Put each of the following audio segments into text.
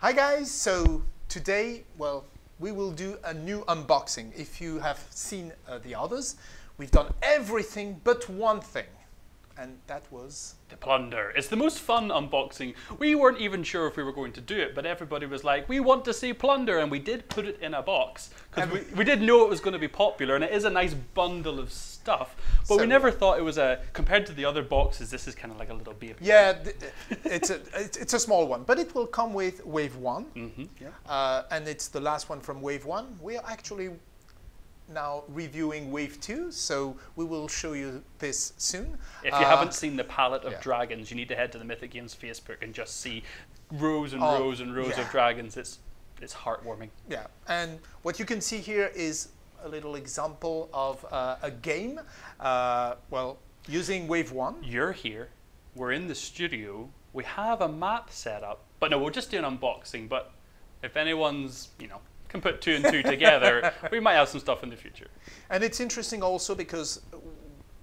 Hi guys, so today, well, we will do a new unboxing. If you have seen uh, the others, we've done everything but one thing, and that was The Plunder. It's the most fun unboxing. We weren't even sure if we were going to do it, but everybody was like, we want to see Plunder, and we did put it in a box. Because we, we did know it was going to be popular, and it is a nice bundle of stuff. But we never thought it was a, compared to the other boxes, this is kind of like a little baby. yeah, it's a it's, it's a small one, but it will come with Wave One, hmm yeah. uh, and it's the last one from Wave One. We are actually now reviewing Wave Two, so we will show you this soon. If you Uh, haven't seen the palette of yeah. dragons, you need to head to the Mythic Games Facebook and just see rows and Oh, rows and rows yeah. of dragons. It's it's heartwarming. Yeah, and what you can see here is a little example of uh, a game. Uh, well, using Wave One. You're here. We're in the studio. We have a map set up, but no, we'll just do an unboxing. But if anyone's, you know, can put two and two together, we might have some stuff in the future. And it's interesting also because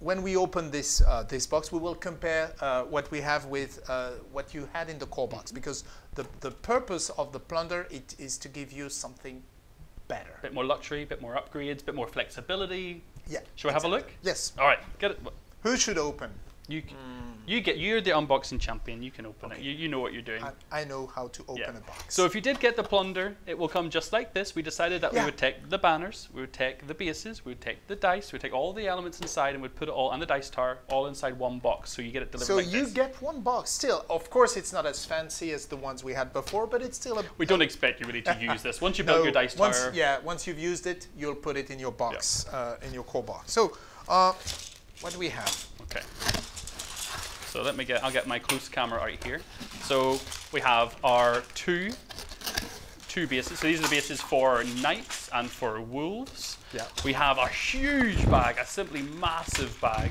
when we open this uh, this box, we will compare uh, what we have with uh, what you had in the core box because the, the purpose of the plunder it is to give you something better. A bit more luxury, a bit more upgrades, a bit more flexibility. Yeah. Shall we have a look? Yes. All right, get it. Who should open? You, c- you get. You're the unboxing champion. You can open it. You, you know what you're doing. I, I know how to open Yeah. a box. So if you did get the plunder, it will come just like this. We decided that Yeah. we would take the banners, we would take the bases, we would take the dice, we would take all the elements inside, and we'd put it all and the dice tower all inside one box. So you get it delivered So like you this. get one box. Still, of course, it's not as fancy as the ones we had before, but it's still a. we don't expect you really to use this. Once you No, build your dice once, tower, Yeah, once you've used it, you'll put it in your box, uh, in your core box. So, uh, what do we have? Okay. So let me get. I'll get my close camera out here. So we have our two two bases. So these are the bases for knights and for wolves. Yeah. We have a huge bag, a simply massive bag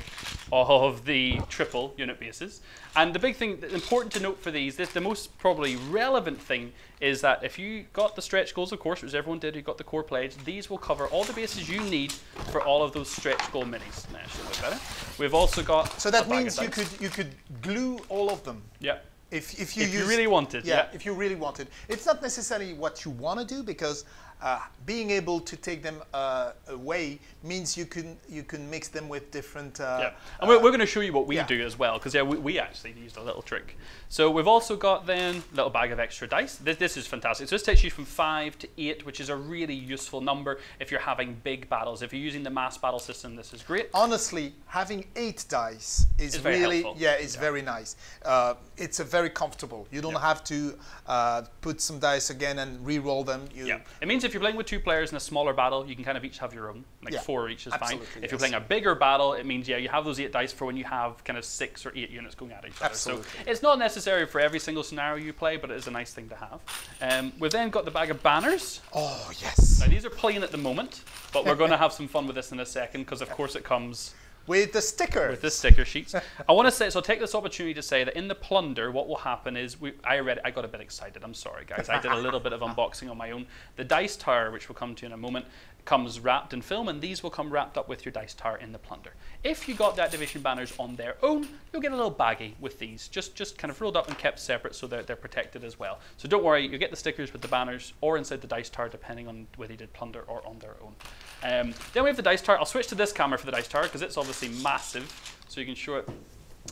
of the triple unit bases. And the big thing, important to note for these, this, the most probably relevant thing is that if you got the stretch goals, of course, which everyone did who got the core pledge, these will cover all the bases you need for all of those stretch goal minis. Now, should look better. We've also got So that a bag of means you could you could glue all of them yeah. If if you If you use, really wanted, yeah. if you really wanted. It's not necessarily what you want to do because uh, being able to take them uh, away means you can you can mix them with different. Uh, Yeah, and we're, we're going to show you what we yeah. do as well, because yeah, we, we actually used a little trick. So we've also got then a little bag of extra dice. This, this is fantastic. So this takes you from five to eight, which is a really useful number if you're having big battles. If you're using the mass battle system, this is great. honestly, having eight dice is It's really yeah, it's very nice. Uh, it's a very comfortable. You don't Yeah. have to uh, put some dice again and re-roll them. You, Yeah, it means if you're playing with two players in a smaller battle, you can kind of each have your own. Like Yeah, four each is absolutely, fine. If you're playing a bigger battle, it means yeah, you have those eight dice for when you have kind of six or eight units going at each other. Absolutely. So it's not necessary for every single scenario you play, but it is a nice thing to have. Um, we've then got the bag of banners. Oh yes. Now these are plain at the moment, but we're going to have some fun with this in a second because of course it comes With the sticker. with the sticker sheets. I want to say so. Take this opportunity to say that in the plunder, what will happen is we. I read. I got a bit excited. I'm sorry, guys. I did a little bit of unboxing on my own. The dice tower, which we'll come to in a moment, comes wrapped in film, and these will come wrapped up with your dice tower in the plunder. If you got the activation banners on their own, you'll get a little baggie with these, just just kind of rolled up and kept separate, so they're they're protected as well. So don't worry, you get the stickers with the banners or inside the dice tower, depending on whether you did plunder or on their own. Um, then we have the dice tower. I'll switch to this camera for the dice tower because it's obviously massive, so you can show it.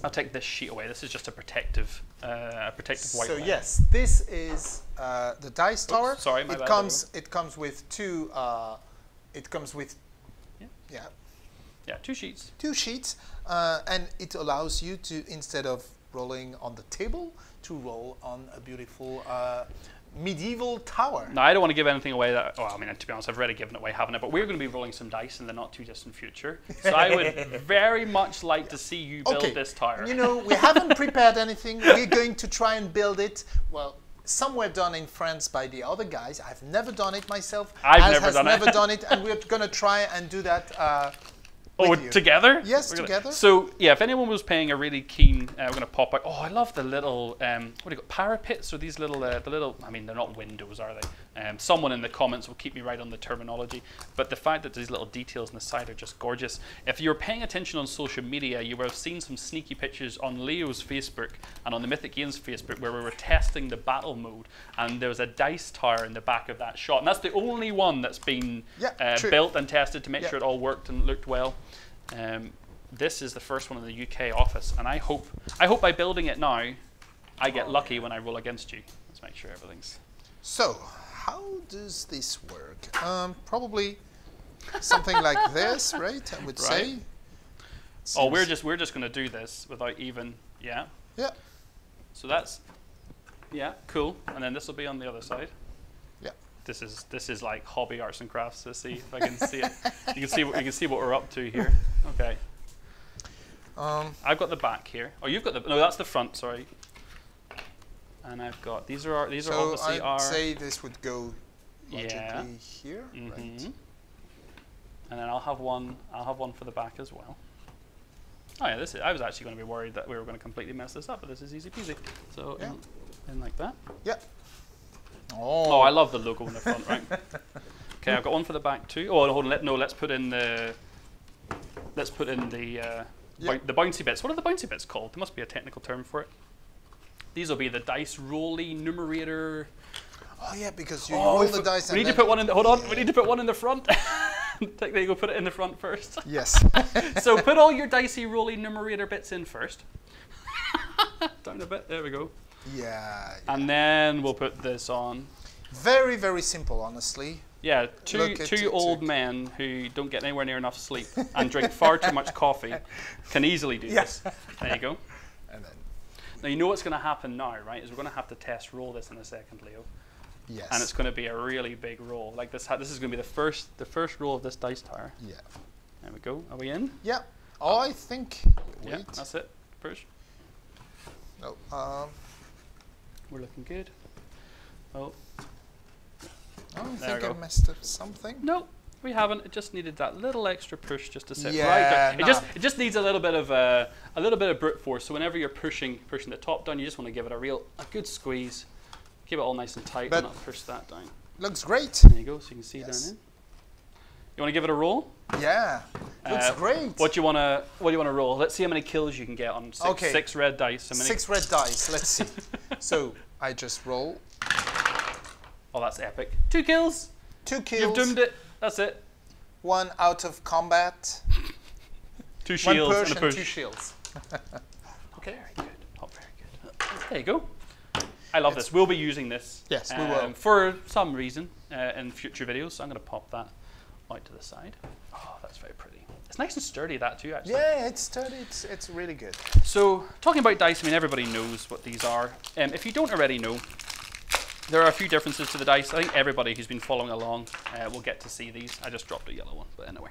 I'll take this sheet away. This is just a protective, uh, a protective white. So layer. yes, this is uh, the dice tower. sorry, my it bad, comes. It comes with two. Uh, it comes with. Yeah. Yeah. yeah, two sheets. Two sheets, uh, and it allows you to instead of rolling on the table to roll on a beautiful uh, medieval tower. Now I don't want to give anything away. That well, I mean, to be honest, I've already given it away, haven't I? But we're going to be rolling some dice in the not too distant future. So I would very much like to see you build okay. this tower. You know, we haven't prepared anything. We're going to try and build it. Well, somewhere done in France by the other guys. I've never done it myself. I've never has done it. done it, and we're going to try and do that. Uh, Oh, together? Yes, gonna- together. So yeah, if anyone was paying a really keen, uh, we're gonna pop out. Oh, I love the little um, what do you got? Parapets or these little, uh, the little. I mean, they're not windows, are they? Um, someone in the comments will keep me right on the terminology, but the fact that these little details on the side are just gorgeous. If you're paying attention on social media, you will have seen some sneaky pictures on Leo's Facebook and on the Mythic Games Facebook where we were testing the battle mode, and there was a dice tower in the back of that shot, and that's the only one that's been Yeah, uh, built and tested to make Yeah. sure it all worked and looked well. Um, this is the first one in the UK office, and I hope I hope by building it now, I get Oh, lucky when I roll against you. Let's make sure everything's. So, how does this work? Um, probably something like this, right? I would say. Right. Oh, we're just we're just going to do this without even yeah. Yeah. So that's yeah cool, and then this will be on the other side. Yeah. This is this is like hobby arts and crafts. Let's see if I can see it. You can see what you can see what we're up to here. Okay, Um, I've got the back here. Oh, you've got the no, that's the front. Sorry. And I've got these are our these are so obviously I'd our say this would go logically Yeah. here, Mhm. right? And then I'll have one. I'll have one for the back as well. Oh yeah, this is. I was actually going to be worried that we were going to completely mess this up, but this is easy peasy. So Yeah. in, in like that. Yeah. Oh, I love the logo in the front, right? Okay, I've got one for the back too. Oh, hold on. Let, no, let's put in the. Let's put in the uh, Yeah. the bouncy bits. What are the bouncy bits called? There must be a technical term for it. These will be the dice rolly numerator. Oh yeah, because you Oh, roll the dice. We need to put one in. The, hold on. We need to put one in the front. Take- there you go. Put it in the front first. Yes. so put all your dicey rolly numerator bits in first. Down a bit. There we go. yeah. And then we'll put this on. Very very simple, honestly. Yeah, two two old men who don't get anywhere near enough sleep and drink far too much coffee can easily do Yeah. this. There you go. And then Now you know what's going to happen now, right? Is we're going to have to test roll this in a second, Leo, yes. and it's going to be a really big roll. Like this, ha- this is going to be the first the first roll of this dice tower. yeah. There we go. Are we in? Yeah. Oh, I think. Yeah, that's it. Push. no. Um. We're looking good. Oh I There think I go. messed up something. no, we haven't. It just needed that little extra push just to sit right Yeah, there. It just it just needs a little bit of uh, a little bit of brute force. So whenever you're pushing pushing the top down, you just want to give it a real a good squeeze. Keep it all nice and tight But- and not push that down. Looks great. There you go, so you can see Yes. down in. You want to give it a roll? Yeah. Looks Uh, great. What do you want to What do you want to roll? Let's see how many kills you can get on six, Okay. six red dice. How many? Six red dice. Let's see. so I just roll Oh, that's epic. Two kills. two kills. You've doomed it. That's it. One out of combat. Two One shields push and a push. two shields. Okay, very good. Oh, very good. There you go. I love this. We'll be using this. um, Yes, we will. For some reason uh, in future videos. So I'm going to pop that out to the side. Oh, that's very pretty. It's nice and sturdy, that too, actually. Yeah, it's sturdy. It's it's really good. So, talking about dice, I mean, everybody knows what these are. Um, if you don't already know, there are a few differences to the dice. I think everybody who's been following along uh, will get to see these. I just dropped a yellow one, but anyway.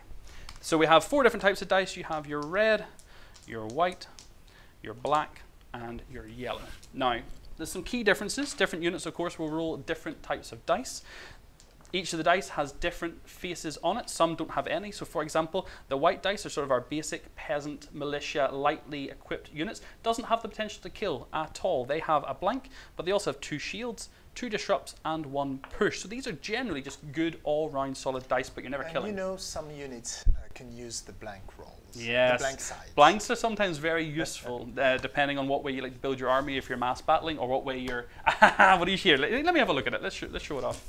So we have four different types of dice. You have your red, your white, your black, and your yellow. Now, there's some key differences. Different units, of course, will roll different types of dice. Each of the dice has different faces on it. Some don't have any. So, for example, the white dice are sort of our basic peasant, militia, lightly equipped units. Doesn't have the potential to kill at all. They have a blank, but they also have two shields, two disrupts, and one push. So these are generally just good all-round solid dice, but you're never And killing. you know, some units uh, can use the blank rolls. Yes. The blank. Blanks are sometimes very useful, uh, depending on what way you like to build your army, if you're mass battling, or what way you're. what do you hear? Let, let me have a look at it. Let's show, let's show it off.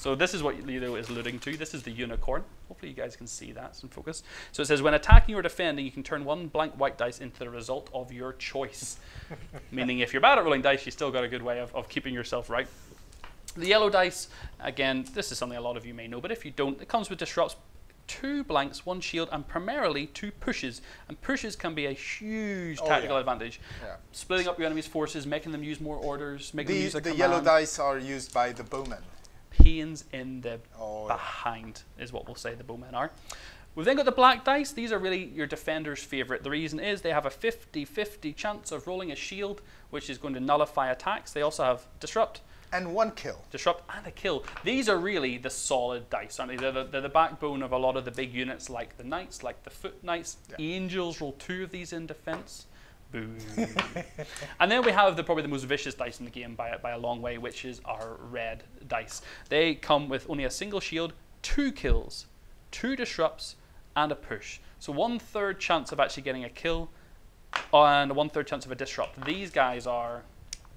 So this is what Leo is alluding to. This is the unicorn. Hopefully you guys can see that. It's in focus. So it says when attacking or defending, you can turn one blank white dice into the result of your choice. Meaning, if you're bad at rolling dice, you still got a good way of, of keeping yourself right. The yellow dice, again, this is something a lot of you may know, but if you don't, it comes with disrupts, two blanks, one shield, and primarily two pushes. And pushes can be a huge Oh, tactical yeah. advantage. Yeah. Splitting up your enemy's forces, making them use more orders, making them The, use a the command. yellow dice are used by the bowmen. Pains in the Oh, yeah. behind is what we'll say the bowmen are. We've then got the black dice. These are really your defender's favorite. The reason is they have a 50-50 chance of rolling a shield, which is going to nullify attacks. They also have disrupt, And one kill. disrupt, and a kill. These are really the solid dice, aren't they? They're the, they're the backbone of a lot of the big units, like the knights, like the foot knights. Yeah. Angels roll two of these in defense. Boo. and then we have the probably the most vicious dice in the game by, by a long way, which is our red dice. They come with only a single shield, two kills, two disrupts, and a push. So one third chance of actually getting a kill, and one third chance of a disrupt. These guys are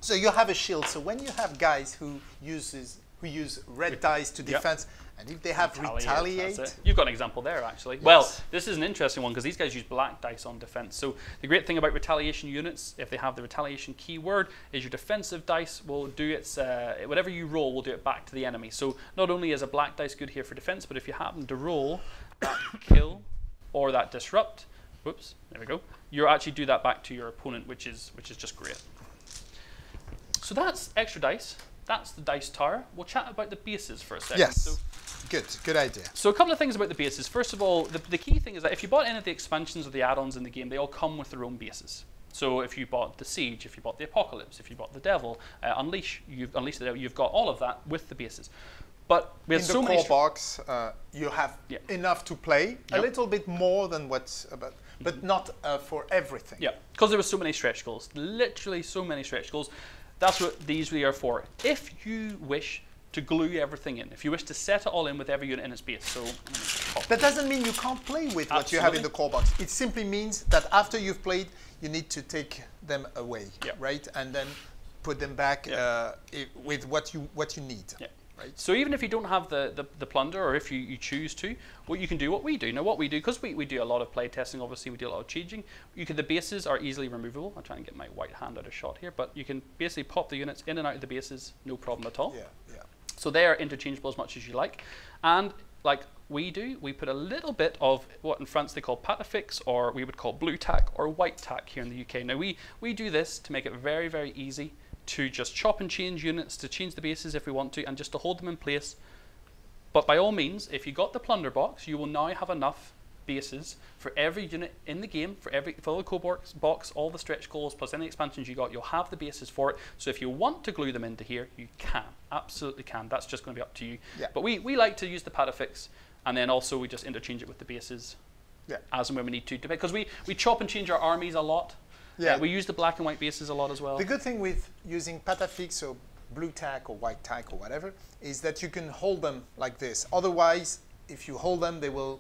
So you have a shield. So when you have guys who uses who use red dice to Yep. defense, and if they have retaliate, it. You've got an example there, actually. Well, this is an interesting one because these guys use black dice on defense. So the great thing about retaliation units, if they have the retaliation keyword, is your defensive dice will do its uh, whatever you roll will do it back to the enemy. So not only is a black dice good here for defense, but if you happen to roll that kill or that disrupt, whoops, there we go. You actually do that back to your opponent, which is which is just great. So that's extra dice. That's the dice tower. We'll chat about the bases for a second. yes, So, good, good idea. so a couple of things about the bases. First of all, the, the key thing is that if you bought any of the expansions or the add-ons in the game, they all come with their own bases. So if you bought the Siege, if you bought the Apocalypse, if you bought the Devil, uh, Unleash, you've Unleashed the Devil, you've got all of that with the bases. But we In had the so core many. box, uh, you have Yeah. enough to play. A little bit more than what's about, but not uh, for everything. Yeah, because there were so many stretch goals, literally so many stretch goals. That's what these really are for. If you wish to glue everything in, if you wish to set it all in with every unit in its base, so let me just pop That doesn't mean you can't play with what you have in the core box. It simply means that after you've played, you need to take them away, Yeah. right, and then put them back Yeah. uh, with what you what you need. Yeah. Right. So even if you don't have the, the, the plunder, or if you, you choose to, what you can do, what we do. Now, what we do, because we, we do a lot of play testing, obviously, we do a lot of changing. You can the bases are easily removable. I'll try and get my white hand out of shot here, but you can basically pop the units in and out of the bases, no problem at all. Yeah, yeah. So they are interchangeable as much as you like. And like we do, we put a little bit of what in France they call patafix, or we would call blue tack or white tack here in the UK. Now we, we do this to make it very, very easy to just chop and change units, to change the bases if we want to, and just to hold them in place. But by all means, if you got the plunder box, you will now have enough bases for every unit in the game, for every for the box, box, all the stretch goals plus any expansions you got, you'll have the bases for it. So if you want to glue them into here, you can, absolutely can. That's just going to be up to you. Yeah. But we, we like to use the Patafix, and then also we just interchange it with the bases Yeah. as and when we need to, because we, we chop and change our armies a lot. Yeah. Uh, we use the black and white bases a lot as well. The good thing with using Patafix or blue tack or white tack or whatever is that you can hold them like this. Otherwise, if you hold them, they will.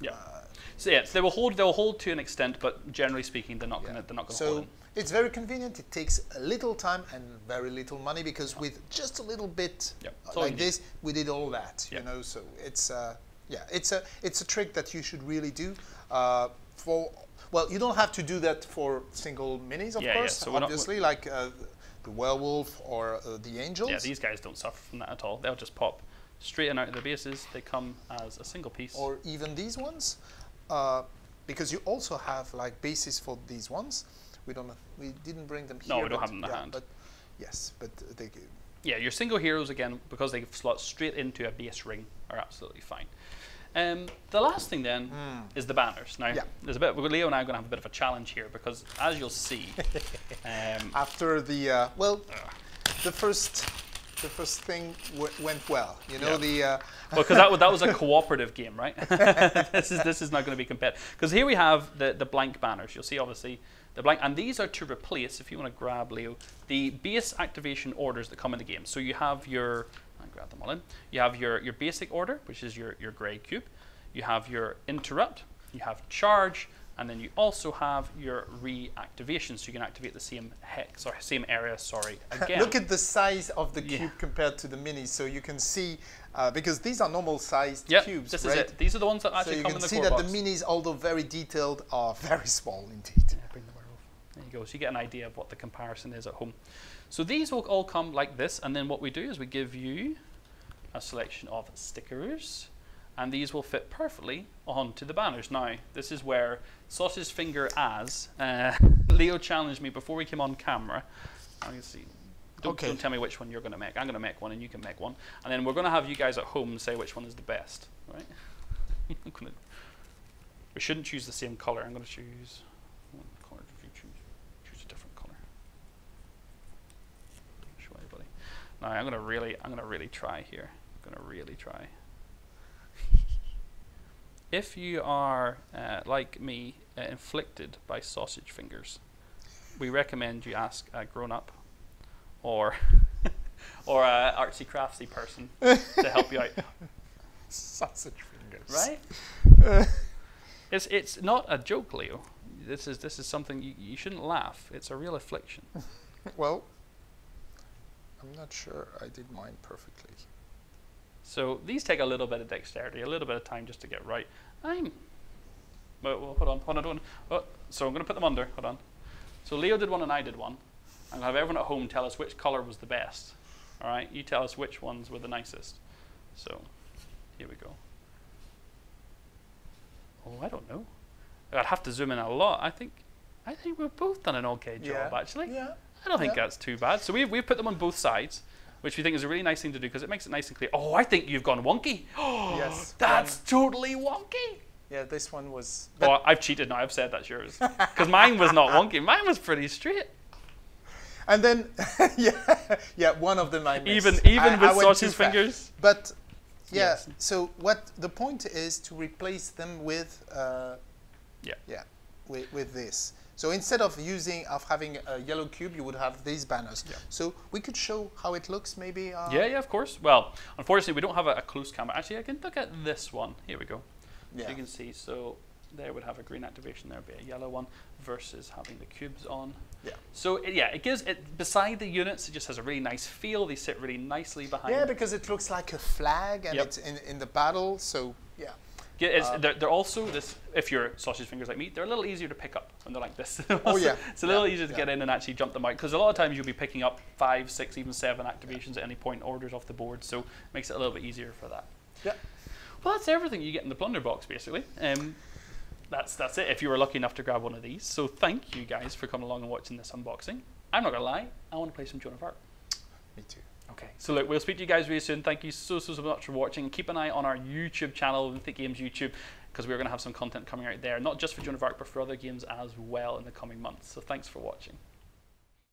yeah. Uh, So yes, they will hold. They will hold to an extent, but generally speaking, they're not yeah. gonna. They're not gonna so hold. Them. it's very convenient. It takes a little time and very little money because with just a little bit uh, like this, we did all that. Yep. You know, so it's uh, yeah, it's a it's a trick that you should really do uh, for. Well, you don't have to do that for single minis, of Yeah, yeah, course. so we're not- obviously, like uh, the werewolf or uh, the angels. Yeah, these guys don't suffer from that at all. They'll just pop straight in out of their bases. They come as a single piece. or even these ones, uh, because you also have like bases for these ones. We don't, we didn't bring them here. No, we don't have them in the yeah, hand. But yes, but they. yeah, your single heroes again because they slot straight into a base ring are absolutely fine. Um, the last thing then is the banners. Now. Yeah. there's a bit. Leo and I are going to have a bit of a challenge here because, as you'll see, um, After the uh, well, the first, the first thing w- went well. You know Yeah. the. Uh, because that, that was a cooperative game, right? this is this is not going to be competitive. Because here we have the the blank banners. You'll see obviously the blank, and these are to replace, if you want to grab Leo, the base activation orders that come in the game. So you have your, I grab them all in. You have your your basic order, which is your your grey cube. You have your interrupt. You have charge. And then you also have your reactivation, so you can activate the same hex or same area. Sorry, again. Look at the size of the Yeah. cube compared to the minis, so you can see uh, because these are normal sized Yep, cubes, this right? is it. These are the ones that actually you come in the core box. You can see that box. the minis, although very detailed, are very small indeed. Yeah, bring the werewolf. There you go. So you get an idea of what the comparison is at home. So these will all come like this, and then what we do is we give you a selection of stickers, and these will fit perfectly onto the banners. Now, this is where Sausage Finger as uh, Leo challenged me before we came on camera. I can see. Don't, Okay. don't tell me which one you're going to make. I'm going to make one, and you can make one, and then we're going to have you guys at home say which one is the best. Right? We shouldn't choose the same color. I'm going to choose. What color did you choose? Choose a different color. Show everybody. Now I'm gonna really, I'm gonna really try here. I'm gonna really try. if you are uh, like me, uh, inflicted by sausage fingers, we recommend you ask a grown up or or a artsy craftsy person to help you out. Sausage fingers. Right? it's it's not a joke, Leo. This is this is something you, you shouldn't laugh. It's a real affliction. Well, I'm not sure I did mine perfectly. So these take a little bit of dexterity, a little bit of time just to get right. I'm. Well, well, hold on, hold on, hold on. Oh, so I'm going to put them under. Hold on. So Leo did one and I did one. I'm going to have everyone at home tell us which color was the best. All right, you tell us which ones were the nicest. So here we go. Oh, I don't know. I'd have to zoom in a lot. I think, I think we've both done an okay job actually. Yeah. I don't think Yeah. that's too bad. So we've, we've put them on both sides, which we think is a really nice thing to do because it makes it nice and clear. Oh, I think you've gone wonky. Oh, Yes, That's totally wonky. Yeah, this one was. Oh, I've cheated now. I've said that's yours. Because mine was not wonky. Mine was pretty straight. And then, yeah, yeah, one of them I missed. Even even I- with I sausage fingers. But yeah, Yes. so what the point is to replace them with uh, Yeah. yeah, with, with this. So instead of using of having a yellow cube, you would have these banners. Yeah. So we could show how it looks, maybe. Uh, Yeah, yeah, of course. Well, unfortunately, we don't have a, a close camera. Actually, I can look at this one. Here we go. So Yeah. you can see. So there would have a green activation. There would be a yellow one versus having the cubes on. Yeah. So it, yeah, it gives it beside the units. It just has a really nice feel. They sit really nicely behind. Yeah, because it looks like a flag and Yep. it's in, in the battle. So yeah. Yeah, it's, Uh, they're, they're also this. If you're sausage fingers like me, they're a little easier to pick up when they're like this. Oh, yeah. it's a little Yeah, easier to yeah. get in and actually jump them out because a lot of times you'll be picking up five, six, even seven activations at any point, orders off the board. So it makes it a little bit easier for that. Yeah. Well, that's everything you get in the plunder box, basically. Um, that's that's it. If you were lucky enough to grab one of these, so thank you guys for coming along and watching this unboxing. I'm not gonna lie, I want to play some Joan of Arc. Me too. Okay, so look, we'll speak to you guys really soon. Thank you so, so, so much for watching. Keep an eye on our YouTube channel, Mythic Games YouTube, because we're going to have some content coming out there, not just for Joan of Arc, but for other games as well in the coming months. So thanks for watching.